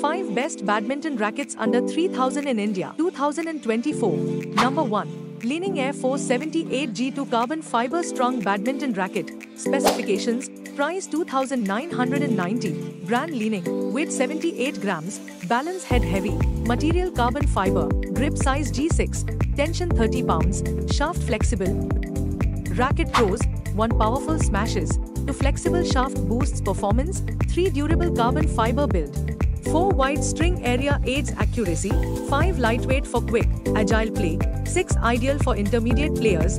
5 Best Badminton Rackets Under 3000 in India 2024. Number 1. Li-Ning Air Force 78 G2 Carbon Fiber Strong Badminton Racket. Specifications Price 2990. Brand Li-Ning. Weight 78 grams. Balance head heavy. Material carbon fiber. Grip size G6. Tension 30 pounds. Shaft flexible. Racket Pros 1 powerful smashes. 2 flexible shaft boosts performance. 3 durable carbon fiber build. 4 wide string area aids accuracy, 5 lightweight for quick, agile play, 6 ideal for intermediate players,